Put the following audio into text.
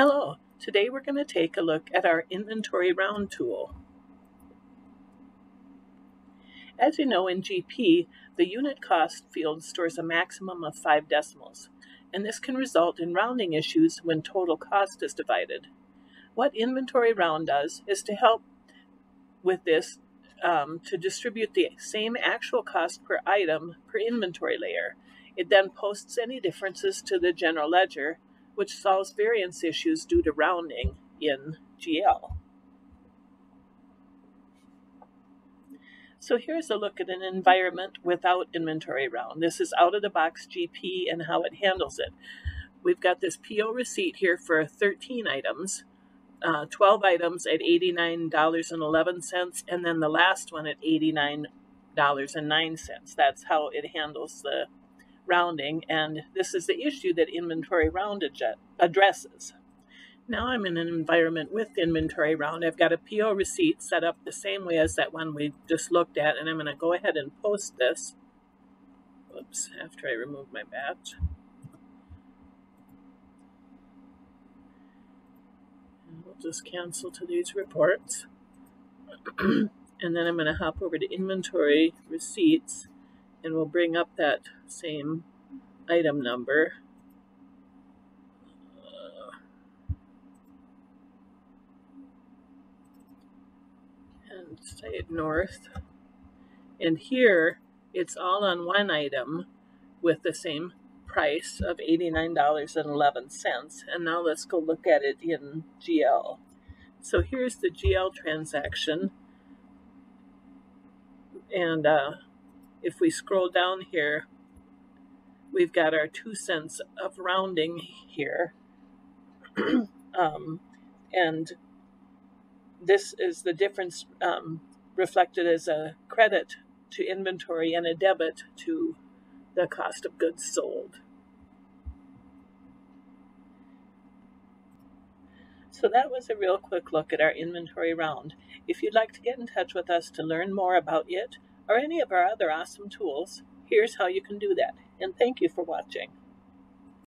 Hello, today we're going to take a look at our inventory round tool. As you know in GP, the unit cost field stores a maximum of five decimals, and this can result in rounding issues when total cost is divided. What inventory round does is to help with this um, to distribute the same actual cost per item per inventory layer. It then posts any differences to the general ledger which solves variance issues due to rounding in GL. So here's a look at an environment without inventory round. This is out of the box GP and how it handles it. We've got this PO receipt here for 13 items, uh, 12 items at $89.11, and then the last one at $89.09. That's how it handles the rounding, and this is the issue that inventory round addresses. Now I'm in an environment with inventory round. I've got a PO receipt set up the same way as that one we just looked at, and I'm going to go ahead and post this. Oops, after I remove my batch. And we'll just cancel to these reports. and then I'm going to hop over to inventory receipts and we'll bring up that same item number. Uh, and say it north. And here it's all on one item with the same price of $89.11. And now let's go look at it in GL. So here's the GL transaction. And uh, if we scroll down here, we've got our two cents of rounding here. um, and this is the difference um, reflected as a credit to inventory and a debit to the cost of goods sold. So that was a real quick look at our inventory round. If you'd like to get in touch with us to learn more about it or any of our other awesome tools, here's how you can do that. And thank you for watching.